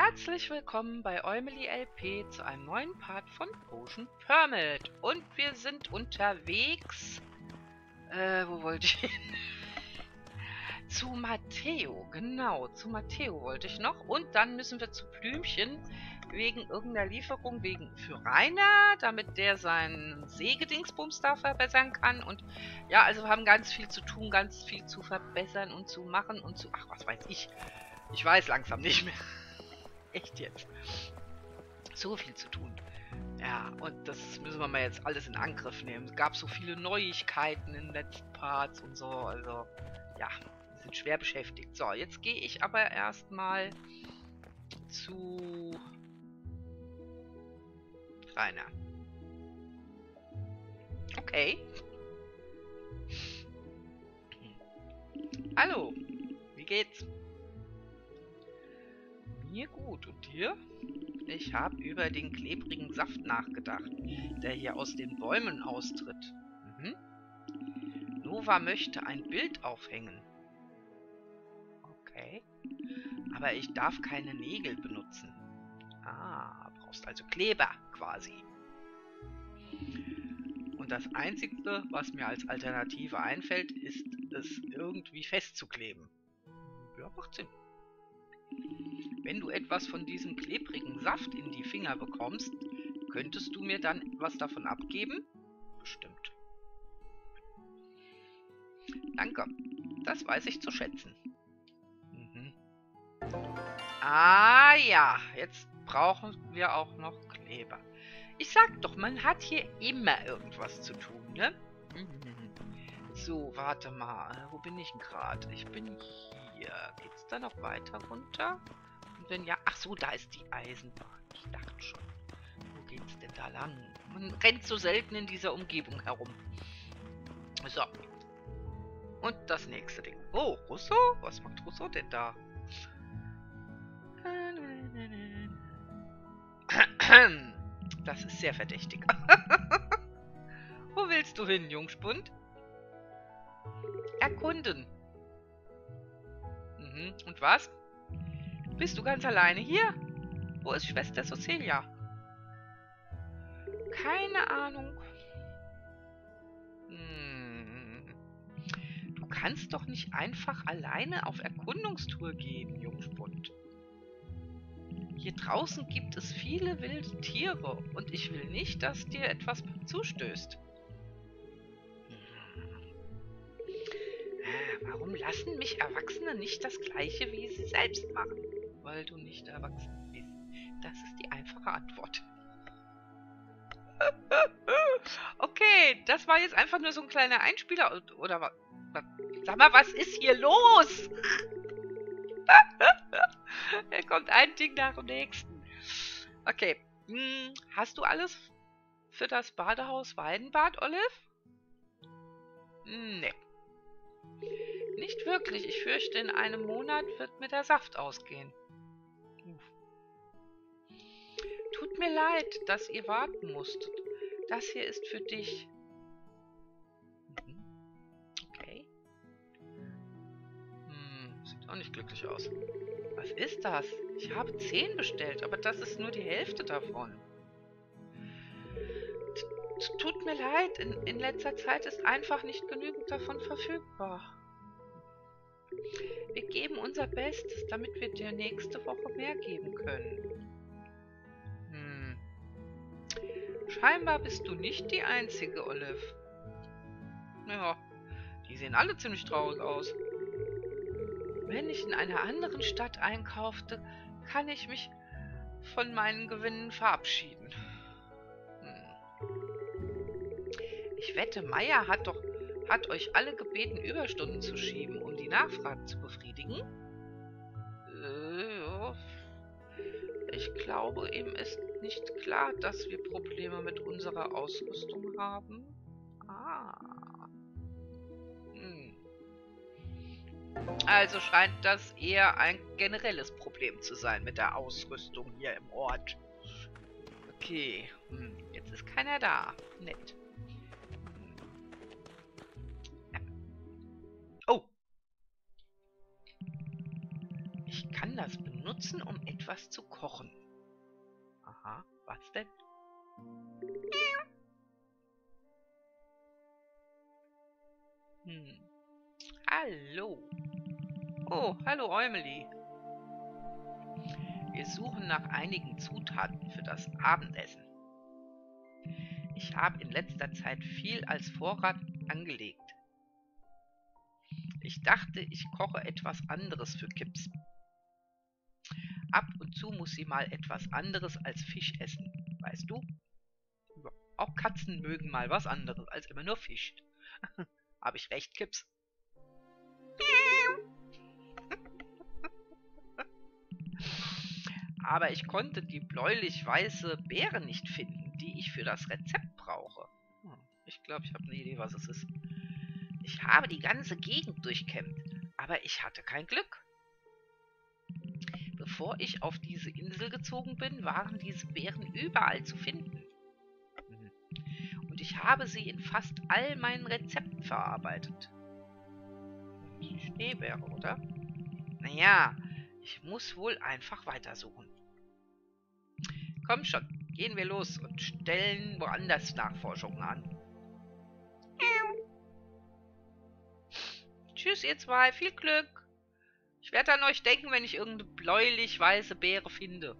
Herzlich willkommen bei Eumeli LP zu einem neuen Part von Potion Permit. Und wir sind unterwegs. Äh, wo wollte ich hin? zu Matteo, genau, zu Matteo wollte ich noch. Und dann müssen wir zu Blümchen wegen irgendeiner Lieferung wegen für Rainer, damit der seinen Sägedingsbums da verbessern kann. Und ja, also wir haben ganz viel zu tun, ganz viel zu verbessern und zu machen und zu... Ach, was weiß ich. Ich weiß langsam nicht mehr. Echt jetzt. So viel zu tun. Ja, und das müssen wir mal jetzt alles in Angriff nehmen. Es gab so viele Neuigkeiten in den letzten Parts und so. Also, ja, wir sind schwer beschäftigt. So, jetzt gehe ich aber erstmal zu Rainer. Okay. Hallo, wie geht's? Mir gut. Und dir? Ich habe über den klebrigen Saft nachgedacht, der hier aus den Bäumen austritt. Mhm. Nova möchte ein Bild aufhängen. Okay. Aber ich darf keine Nägel benutzen. Ah, brauchst also Kleber quasi. Und das Einzige, was mir als Alternative einfällt, ist, es irgendwie festzukleben. Ja, macht Sinn. Wenn du etwas von diesem klebrigen Saft in die Finger bekommst, könntest du mir dann was davon abgeben? Bestimmt. Danke. Das weiß ich zu schätzen. Mhm. Ah ja, jetzt brauchen wir auch noch Kleber. Ich sag doch, man hat hier immer irgendwas zu tun, ne? Mhm. So, warte mal. Wo bin ich gerade? Ich bin hier. Geht's da noch weiter runter? Und wenn ja... Ach so, da ist die Eisenbahn. Ich dachte schon. Wo geht's denn da lang? Man rennt so selten in dieser Umgebung herum. So. Und das nächste Ding. Oh, Russo? Was macht Russo denn da? Das ist sehr verdächtig. Wo willst du hin, Jungspund? Erkunden. Mhm. Und was? Bist du ganz alleine hier? Wo ist Schwester Cecilia? Keine Ahnung. Hm. Du kannst doch nicht einfach alleine auf Erkundungstour gehen, Jungspund. Hier draußen gibt es viele wilde Tiere und ich will nicht, dass dir etwas zustößt. Warum lassen mich Erwachsene nicht das Gleiche, wie sie selbst machen? Weil du nicht erwachsen bist. Das ist die einfache Antwort. okay, das war jetzt einfach nur so ein kleiner Einspieler. Oder was? Sag mal, was ist hier los? er kommt ein Ding nach dem nächsten. Okay. Hm, hast du alles für das Badehaus Weidenbad, Olive? Nee. Nicht wirklich. Ich fürchte, in einem Monat wird mir der Saft ausgehen. Tut mir leid, dass ihr warten musstet. Das hier ist für dich. Mhm. Okay. Hm, sieht auch nicht glücklich aus. Was ist das? Ich habe zehn bestellt, aber das ist nur die Hälfte davon. T tut mir leid, in, in letzter Zeit ist einfach nicht genügend davon verfügbar. Wir geben unser Bestes, damit wir dir nächste Woche mehr geben können. Hm. Scheinbar bist du nicht die Einzige, Olive. Ja, die sehen alle ziemlich traurig aus. Wenn ich in einer anderen Stadt einkaufte, kann ich mich von meinen Gewinnen verabschieden. Hm. Ich wette, Meier hat doch hat euch alle gebeten, Überstunden zu schieben, um die Nachfrage zu befriedigen? Äh. Ich glaube, ihm ist nicht klar, dass wir Probleme mit unserer Ausrüstung haben. Ah. Hm. Also scheint das eher ein generelles Problem zu sein mit der Ausrüstung hier im Ort. Okay, hm. jetzt ist keiner da. Nett. Benutzen, um etwas zu kochen. Aha, was denn? Hm. Hallo. Oh, hallo Eumeli. Wir suchen nach einigen Zutaten für das Abendessen. Ich habe in letzter Zeit viel als Vorrat angelegt. Ich dachte, ich koche etwas anderes für Kips. Ab und zu muss sie mal etwas anderes als Fisch essen, weißt du? Auch Katzen mögen mal was anderes als immer nur Fisch. Habe ich recht, Kips? Aber ich konnte die bläulich-weiße Beere nicht finden, die ich für das Rezept brauche. Hm, ich glaube, ich habe eine Idee, was es ist. Ich habe die ganze Gegend durchkämmt, aber ich hatte kein Glück. Bevor ich auf diese Insel gezogen bin, waren diese Beeren überall zu finden. Und ich habe sie in fast all meinen Rezepten verarbeitet. Die Schneebeere, oder? Naja, ich muss wohl einfach weitersuchen. Komm schon, gehen wir los und stellen woanders Nachforschungen an. Tschüss, ihr zwei. Viel Glück. Ich werde an euch denken, wenn ich irgendeine bläulich-weiße Beere finde.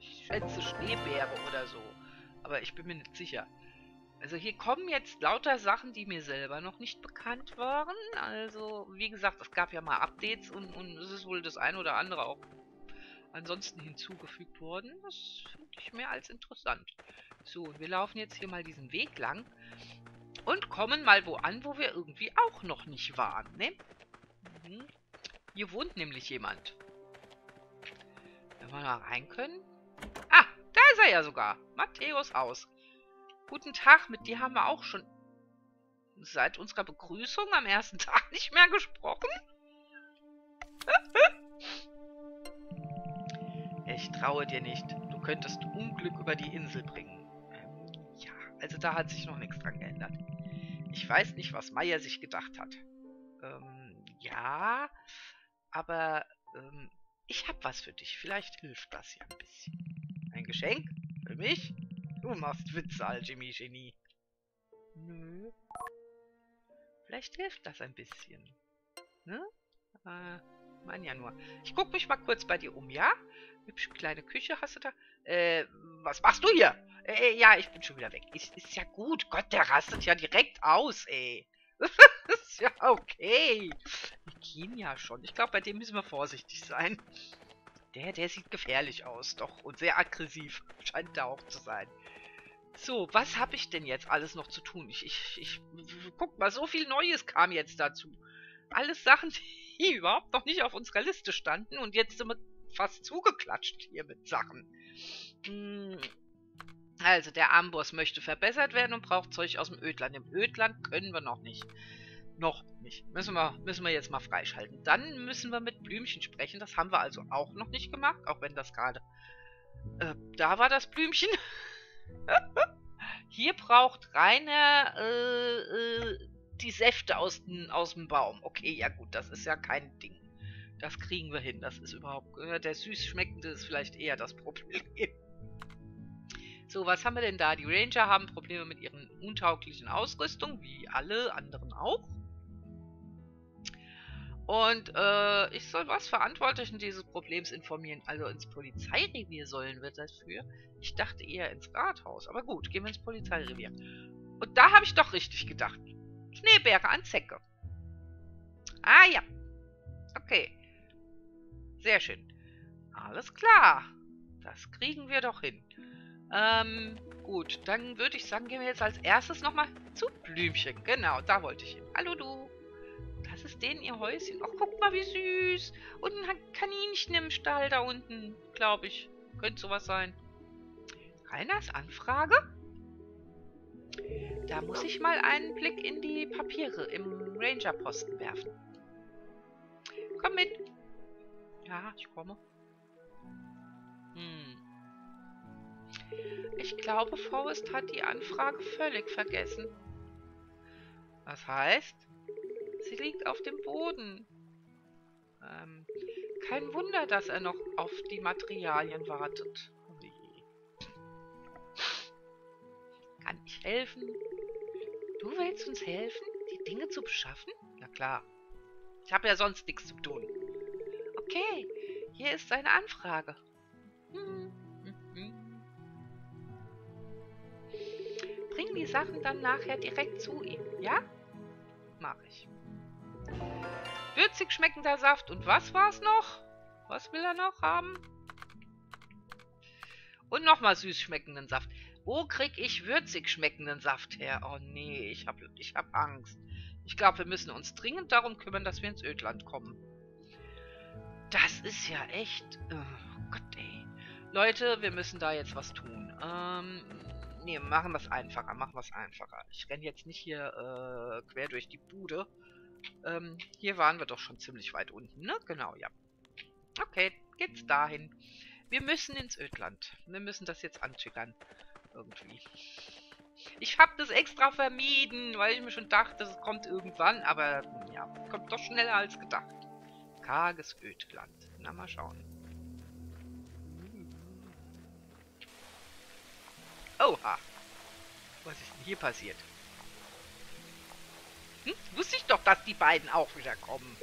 Ich schätze Schneebeere oder so. Aber ich bin mir nicht sicher. Also hier kommen jetzt lauter Sachen, die mir selber noch nicht bekannt waren. Also, wie gesagt, es gab ja mal Updates und, und es ist wohl das eine oder andere auch ansonsten hinzugefügt worden. Das finde ich mehr als interessant. So, wir laufen jetzt hier mal diesen Weg lang und kommen mal wo an, wo wir irgendwie auch noch nicht waren, ne? Mhm. Hier wohnt nämlich jemand. Wenn wir da rein können. Ah, da ist er ja sogar. Matthäus Haus. Guten Tag, mit dir haben wir auch schon seit unserer Begrüßung am ersten Tag nicht mehr gesprochen. Ich traue dir nicht. Du könntest Unglück über die Insel bringen. Ja, also da hat sich noch nichts dran geändert. Ich weiß nicht, was Meier sich gedacht hat. Ähm, ja, aber ähm, ich hab was für dich. Vielleicht hilft das ja ein bisschen. Ein Geschenk? Für mich? Du machst Witze, Alchemie-Genie. Nö. Vielleicht hilft das ein bisschen. Ne? Äh, mein ja nur. Ich guck mich mal kurz bei dir um, ja? Hübsche kleine Küche hast du da. Äh, was machst du hier? Äh, ja, ich bin schon wieder weg. Ist, ist ja gut. Gott, der rastet ja direkt aus, ey. ist ja okay. Ja schon. Ich glaube, bei dem müssen wir vorsichtig sein. Der, der sieht gefährlich aus, doch. Und sehr aggressiv. Scheint da auch zu sein. So, was habe ich denn jetzt alles noch zu tun? Ich, ich, ich, guck mal, so viel Neues kam jetzt dazu. Alles Sachen, die überhaupt noch nicht auf unserer Liste standen. Und jetzt sind wir fast zugeklatscht hier mit Sachen. Hm. Also, der Amboss möchte verbessert werden und braucht Zeug aus dem Ödland. Im Ödland können wir noch nicht. Noch nicht. Müssen wir, müssen wir jetzt mal freischalten. Dann müssen wir mit Blümchen sprechen. Das haben wir also auch noch nicht gemacht, auch wenn das gerade... Äh, da war das Blümchen. Hier braucht Rainer äh, äh, die Säfte aus, aus dem Baum. Okay, ja gut, das ist ja kein Ding. Das kriegen wir hin. Das ist überhaupt... Äh, der süß schmeckende ist vielleicht eher das Problem. So, was haben wir denn da? Die Ranger haben Probleme mit ihren untauglichen Ausrüstung, wie alle anderen auch. Und äh, ich soll was Verantwortlichen dieses Problems informieren. Also ins Polizeirevier sollen wir dafür. Ich dachte eher ins Rathaus. Aber gut, gehen wir ins Polizeirevier. Und da habe ich doch richtig gedacht. Schneeberge an Zecke. Ah ja. Okay. Sehr schön. Alles klar. Das kriegen wir doch hin. Ähm, gut. Dann würde ich sagen, gehen wir jetzt als erstes nochmal zu Blümchen. Genau, da wollte ich hin. Hallo du. Das ist denen ihr Häuschen. Ach, guck mal, wie süß. Und ein Kaninchen im Stall da unten, glaube ich. Könnte sowas sein. Reiners Anfrage? Da muss ich mal einen Blick in die Papiere im Ranger-Posten werfen. Komm mit. Ja, ich komme. Hm. Ich glaube, Forrest hat die Anfrage völlig vergessen. Was heißt? Sie liegt auf dem Boden. Ähm, Kein Wunder, dass er noch auf die Materialien wartet. Kann ich helfen? Du willst uns helfen, die Dinge zu beschaffen? Na klar. Ich habe ja sonst nichts zu tun. Okay, hier ist seine Anfrage. Hm. Bring die Sachen dann nachher direkt zu ihm, ja? Mach ich. Würzig schmeckender Saft. Und was war's noch? Was will er noch haben? Und nochmal süß schmeckenden Saft. Wo krieg ich würzig schmeckenden Saft her? Oh nee, ich hab, ich hab Angst. Ich glaube, wir müssen uns dringend darum kümmern, dass wir ins Ödland kommen. Das ist ja echt... Oh Gott, ey. Leute, wir müssen da jetzt was tun. Ähm, nee, machen wir es einfacher, machen wir es einfacher. Ich renne jetzt nicht hier äh, quer durch die Bude. Ähm, hier waren wir doch schon ziemlich weit unten, ne? Genau, ja. Okay, geht's dahin. Wir müssen ins Ödland. Wir müssen das jetzt antriggern. Irgendwie. Ich habe das extra vermieden, weil ich mir schon dachte, es kommt irgendwann. Aber ja, kommt doch schneller als gedacht. Karges Ödland. Na, mal schauen. Oha. Was ist denn hier passiert? Hm? Wusste ich doch, dass die beiden auch wieder kommen.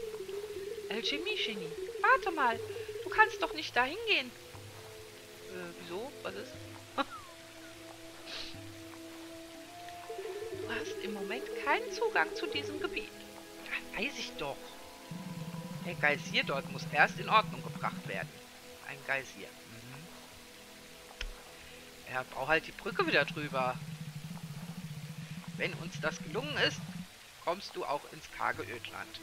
Alchemie-Genie, warte mal. Du kannst doch nicht dahin gehen. Äh, wieso? Was ist? du hast im Moment keinen Zugang zu diesem Gebiet. Das weiß ich doch. Der Geysir dort muss erst in Ordnung gebracht werden. Ein Geysir. Mhm. Er braucht halt die Brücke wieder drüber. Wenn uns das gelungen ist, kommst du auch ins karge Ödland.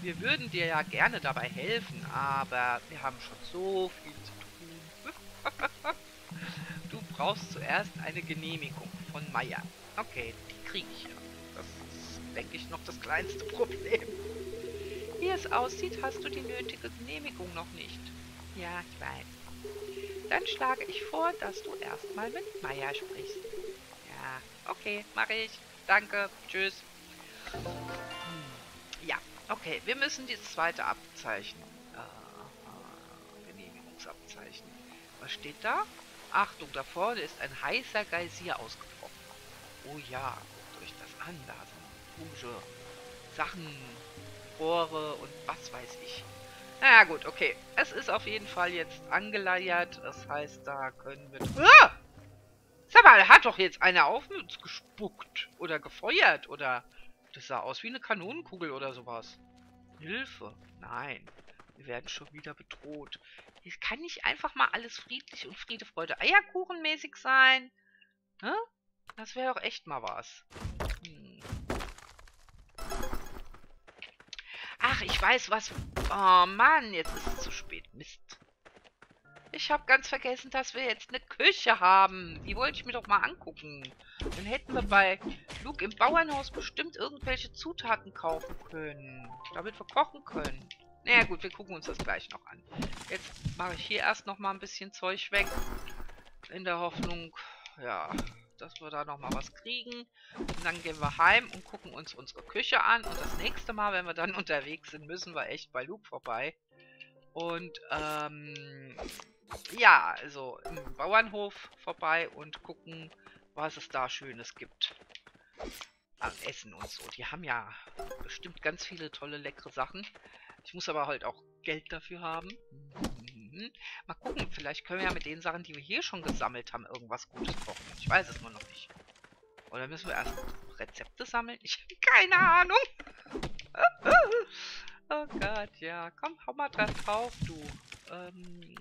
Wir würden dir ja gerne dabei helfen, aber wir haben schon so viel zu tun. du brauchst zuerst eine Genehmigung von Meier. Okay, die kriege ich ja. Das ist, denke ich, noch das kleinste Problem. Wie es aussieht, hast du die nötige Genehmigung noch nicht. Ja, ich weiß. Dann schlage ich vor, dass du erstmal mit Meier sprichst. Okay, mache ich. Danke. Tschüss. Ja, okay. Wir müssen dieses zweite Abzeichen. Äh, Genehmigungsabzeichen. Was steht da? Achtung, da vorne ist ein heißer Geysir ausgebrochen. Oh ja, guckt euch das an. Da sind Rouge, Sachen, Rohre und was weiß ich. Naja, gut, okay. Es ist auf jeden Fall jetzt angeleiert. Das heißt, da können wir... Ah! Sag mal, hat doch jetzt einer auf uns gespuckt oder gefeuert oder... Das sah aus wie eine Kanonenkugel oder sowas. Hilfe. Nein. Wir werden schon wieder bedroht. Es kann nicht einfach mal alles friedlich und Friede, Freude, Eierkuchenmäßig sein. Hä? Das wäre doch echt mal was. Hm. Ach, ich weiß was. Oh Mann, jetzt ist es zu spät. Mist. Ich habe ganz vergessen, dass wir jetzt eine Küche haben. Die wollte ich mir doch mal angucken. Dann hätten wir bei Luke im Bauernhaus bestimmt irgendwelche Zutaten kaufen können. Damit wir kochen können. Naja gut, wir gucken uns das gleich noch an. Jetzt mache ich hier erst noch mal ein bisschen Zeug weg. In der Hoffnung, ja, dass wir da noch mal was kriegen. Und dann gehen wir heim und gucken uns unsere Küche an. Und das nächste Mal, wenn wir dann unterwegs sind, müssen wir echt bei Luke vorbei. Und, ähm, ja, also im Bauernhof vorbei und gucken, was es da Schönes gibt. An Essen und so. Die haben ja bestimmt ganz viele tolle, leckere Sachen. Ich muss aber halt auch Geld dafür haben. Mhm. Mal gucken, vielleicht können wir ja mit den Sachen, die wir hier schon gesammelt haben, irgendwas Gutes kochen. Ich weiß es nur noch nicht. Oder müssen wir erst Rezepte sammeln? Ich habe keine Ahnung. oh Gott, ja. Komm, hau mal dran drauf, du. Ähm,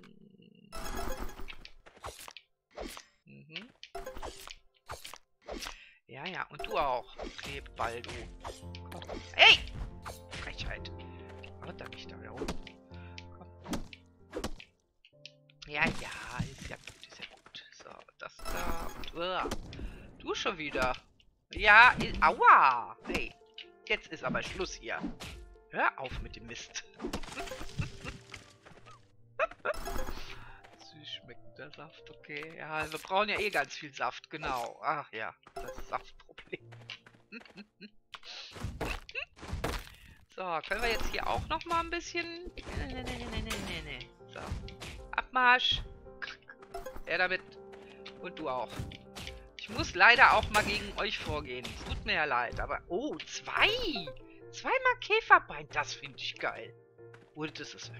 Ja, ja, und du auch, Kleball, du. Hey! Frechheit. Warte mich da oben. Komm. Ja, ja, ist ja gut, ist ja gut. So, das da und... Uh, du schon wieder. Ja, aua! Hey, jetzt ist aber Schluss hier. Hör auf mit dem Mist. der Saft, okay. Ja, wir brauchen ja eh ganz viel Saft, genau. Ach ja, so, können wir jetzt hier auch noch mal ein bisschen... Nee, nee, nee, nee, nee, nee. So. Abmarsch. Er damit. Und du auch. Ich muss leider auch mal gegen euch vorgehen. Tut mir ja leid, aber... Oh, zwei! Zweimal Käferbein, das finde ich geil. Wurde das, das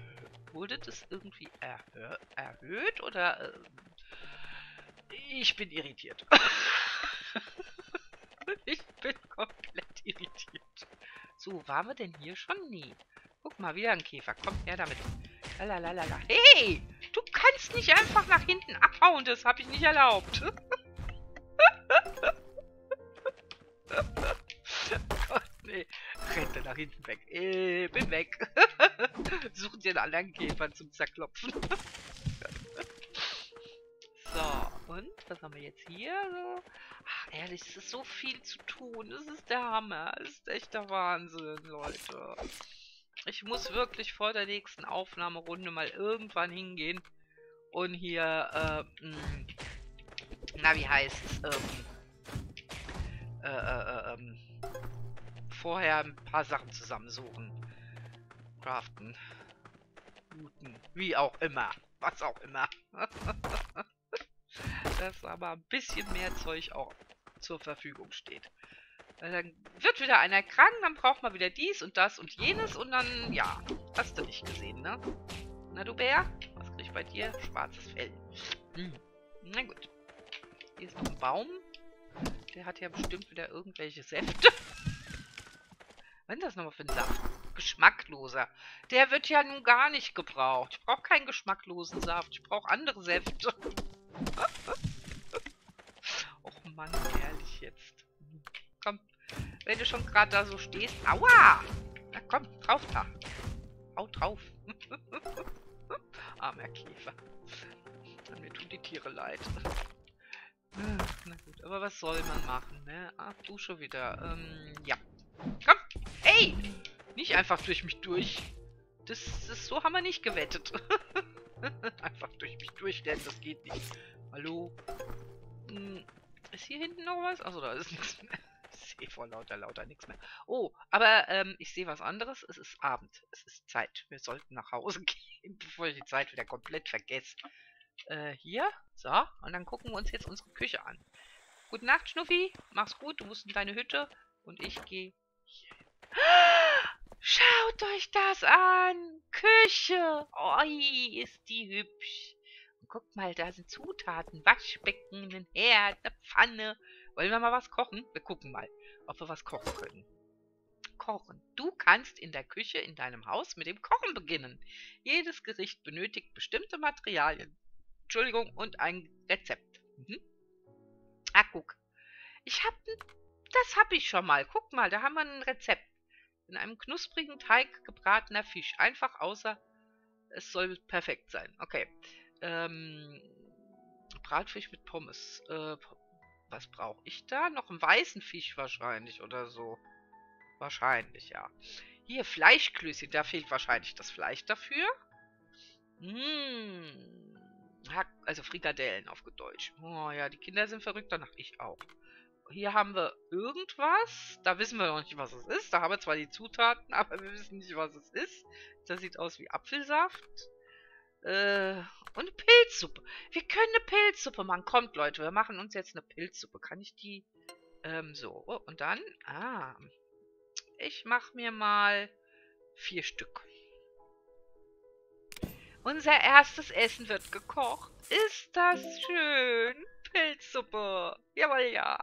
wurde das irgendwie erhö erhöht oder... Äh, ich bin irritiert. ich bin komplett irritiert. So, waren wir denn hier schon? Nee. Guck mal, wieder ein Käfer. Komm her damit. Lalalala. Hey! Du kannst nicht einfach nach hinten abhauen. Das habe ich nicht erlaubt. Gott, nee. Rente nach hinten weg. Äh, bin weg. Such dir einen anderen Käfer zum Zerklopfen. so, und? Was haben wir jetzt hier? So? Ach, ehrlich, es ist so viel zu tun. Das ist der Hammer. Das ist echt der Wahnsinn, Leute. Ich muss wirklich vor der nächsten Aufnahmerunde mal irgendwann hingehen und hier, äh, mh, hm, na, wie heißt es, ähm, äh, äh, ähm, vorher ein paar Sachen zusammensuchen. Craften. Looten. Wie auch immer. Was auch immer. Dass aber ein bisschen mehr Zeug auch zur Verfügung steht. Dann wird wieder einer krank, dann braucht man wieder dies und das und jenes und dann, ja, hast du nicht gesehen, ne? Na du Bär, was krieg ich bei dir? Schwarzes Fell. Hm. Na gut. Hier ist noch ein Baum. Der hat ja bestimmt wieder irgendwelche Säfte. Was ist das nochmal für ein Saft? Geschmackloser. Der wird ja nun gar nicht gebraucht. Ich brauche keinen geschmacklosen Saft. Ich brauche andere Säfte. Mann, ehrlich jetzt. Komm, wenn du schon gerade da so stehst. Aua! Na komm, drauf da. Hau drauf. Armer Käfer. Mir tun die Tiere leid. Na gut, aber was soll man machen, ne? Ach, du schon wieder. Ähm, ja. Komm! Ey! Nicht einfach durch mich durch. Das, das so haben wir nicht gewettet. einfach durch mich durchrennen, das geht nicht. Hallo? Hm, ist hier hinten noch was? Achso, da ist nichts mehr sehe vor lauter, lauter nichts mehr. Oh, aber ähm, ich sehe was anderes. Es ist Abend. Es ist Zeit. Wir sollten nach Hause gehen, bevor ich die Zeit wieder komplett vergesse. Äh, hier. So. Und dann gucken wir uns jetzt unsere Küche an. Gute Nacht, Schnuffi. Mach's gut. Du musst in deine Hütte. Und ich gehe hier. Schaut euch das an. Küche. Oi, ist die hübsch. Und guckt mal, da sind Zutaten. Waschbecken, ein Herd, eine Pfanne. Wollen wir mal was kochen? Wir gucken mal ob wir was kochen können. Kochen. Du kannst in der Küche in deinem Haus mit dem Kochen beginnen. Jedes Gericht benötigt bestimmte Materialien. Entschuldigung, und ein Rezept. Mhm. Ah, guck. Ich hab, das hab ich schon mal. Guck mal, da haben wir ein Rezept. In einem knusprigen Teig gebratener Fisch. Einfach außer, es soll perfekt sein. Okay. Ähm, Bratfisch mit Pommes. Äh, was brauche ich da? Noch einen weißen Fisch wahrscheinlich oder so. Wahrscheinlich, ja. Hier, Fleischklößchen. Da fehlt wahrscheinlich das Fleisch dafür. Mmh. Also Frikadellen auf Deutsch. Oh ja, die Kinder sind verrückt, danach ich auch. Hier haben wir irgendwas. Da wissen wir noch nicht, was es ist. Da haben wir zwar die Zutaten, aber wir wissen nicht, was es ist. Das sieht aus wie Apfelsaft. Äh, und eine Pilzsuppe. Wir können eine Pilzsuppe machen. Kommt, Leute, wir machen uns jetzt eine Pilzsuppe. Kann ich die... Ähm, so. Oh, und dann... Ah. Ich mache mir mal vier Stück. Unser erstes Essen wird gekocht. Ist das schön? Pilzsuppe. Jawohl, ja.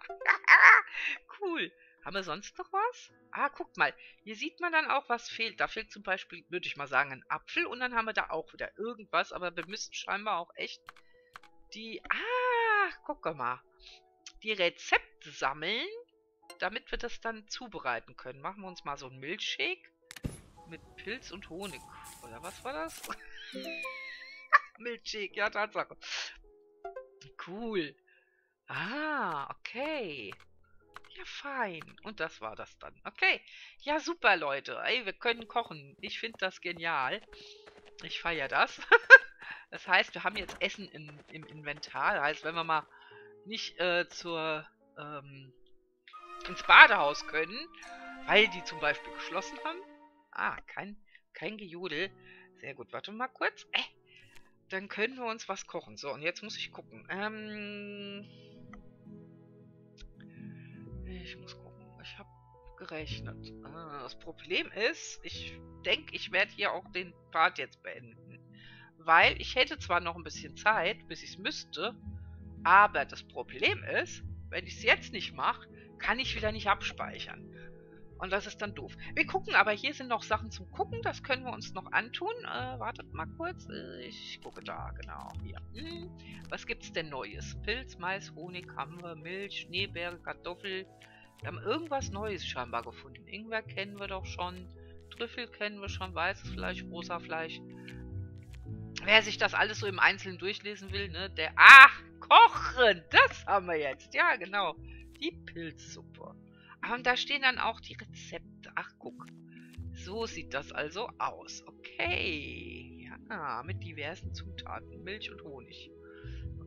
cool. Haben wir sonst noch was? Ah, guckt mal. Hier sieht man dann auch, was fehlt. Da fehlt zum Beispiel, würde ich mal sagen, ein Apfel. Und dann haben wir da auch wieder irgendwas. Aber wir müssen scheinbar auch echt die... Ah, guck mal. Die Rezepte sammeln, damit wir das dann zubereiten können. Machen wir uns mal so einen Milchshake mit Pilz und Honig. Oder was war das? Milchshake, ja, Tatsache. Cool. Ah, okay. Ja, fein. Und das war das dann. Okay. Ja, super, Leute. Ey, wir können kochen. Ich finde das genial. Ich feiere das. das heißt, wir haben jetzt Essen in, im Inventar. Das heißt, wenn wir mal nicht äh, zur ähm, ins Badehaus können, weil die zum Beispiel geschlossen haben. Ah, kein, kein Gejodel. Sehr gut, warte mal kurz. Äh, dann können wir uns was kochen. So, und jetzt muss ich gucken. Ähm, ich muss gucken. Ich habe gerechnet. Ah, das Problem ist, ich denke, ich werde hier auch den Part jetzt beenden. Weil ich hätte zwar noch ein bisschen Zeit, bis ich es müsste, aber das Problem ist, wenn ich es jetzt nicht mache, kann ich wieder nicht abspeichern. Und das ist dann doof. Wir gucken, aber hier sind noch Sachen zum Gucken. Das können wir uns noch antun. Äh, wartet mal kurz. Ich gucke da, genau. Hier. Hm. Was gibt's denn Neues? Pilz, Mais, Honig, haben Milch, Schneebeere, Kartoffel. Wir haben irgendwas Neues scheinbar gefunden. Ingwer kennen wir doch schon. Trüffel kennen wir schon. Weißes Fleisch, rosa Fleisch. Wer sich das alles so im Einzelnen durchlesen will, ne, der... Ach, kochen! Das haben wir jetzt. Ja, genau. Die Pilzsuppe. Und da stehen dann auch die Rezepte. Ach, guck. So sieht das also aus. Okay. Ja, mit diversen Zutaten. Milch und Honig.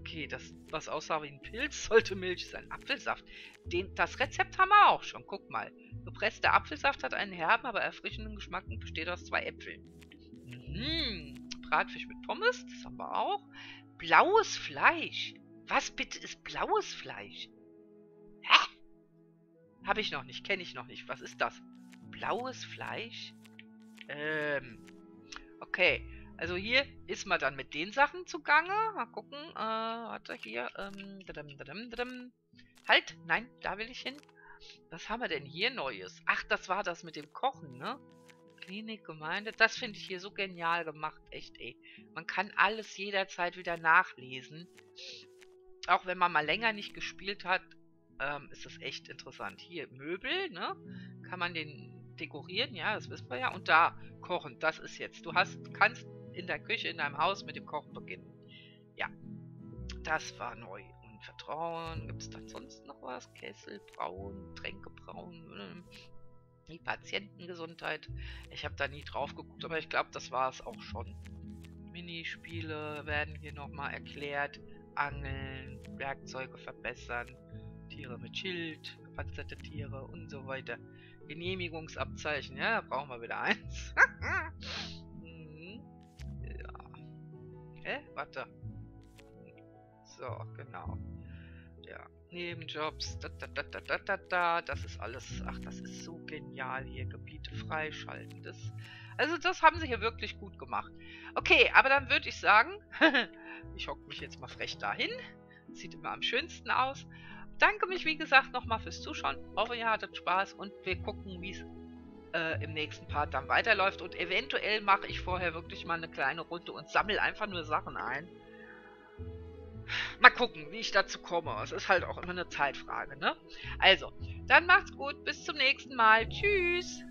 Okay, das, was aussah wie ein Pilz, sollte Milch sein. Apfelsaft. Den, das Rezept haben wir auch schon. Guck mal. Gepresster Apfelsaft hat einen herben, aber erfrischenden Geschmack und besteht aus zwei Äpfeln. Mhm. Bratfisch mit Pommes, das haben wir auch. Blaues Fleisch. Was bitte ist blaues Fleisch? Habe ich noch nicht, kenne ich noch nicht. Was ist das? Blaues Fleisch? Ähm, okay. Also hier ist man dann mit den Sachen zugange. Mal gucken. Äh, warte, hier. Ähm, dadam, dadam, dadam. Halt, nein, da will ich hin. Was haben wir denn hier Neues? Ach, das war das mit dem Kochen, ne? Klinik, Gemeinde. Das finde ich hier so genial gemacht. Echt, ey. Man kann alles jederzeit wieder nachlesen. Auch wenn man mal länger nicht gespielt hat, ähm, ist das echt interessant. Hier Möbel, ne? Kann man den dekorieren, ja, das wissen wir ja. Und da kochen, das ist jetzt. Du hast, kannst in der Küche in deinem Haus mit dem Kochen beginnen. Ja, das war neu. Und Vertrauen, gibt es dann sonst noch was? Kessel brauen, Tränke brauen, die Patientengesundheit. Ich habe da nie drauf geguckt, aber ich glaube, das war es auch schon. Minispiele werden hier nochmal erklärt. Angeln, Werkzeuge verbessern, Tiere mit Schild, gepanzerte Tiere und so weiter. Genehmigungsabzeichen, ja, brauchen wir wieder eins. Warte. So, genau. Ja. Nebenjobs, da, da, da, da, da, da, da. Das ist alles, ach, das ist so genial hier. Gebiete freischalten. Das, also das haben sie hier wirklich gut gemacht. Okay, aber dann würde ich sagen, ich hocke mich jetzt mal frech dahin. Sieht immer am schönsten aus danke mich, wie gesagt, nochmal fürs Zuschauen. Hoffe, ihr hattet Spaß und wir gucken, wie es äh, im nächsten Part dann weiterläuft. Und eventuell mache ich vorher wirklich mal eine kleine Runde und sammle einfach nur Sachen ein. Mal gucken, wie ich dazu komme. Es ist halt auch immer eine Zeitfrage, ne? Also, dann macht's gut. Bis zum nächsten Mal. Tschüss.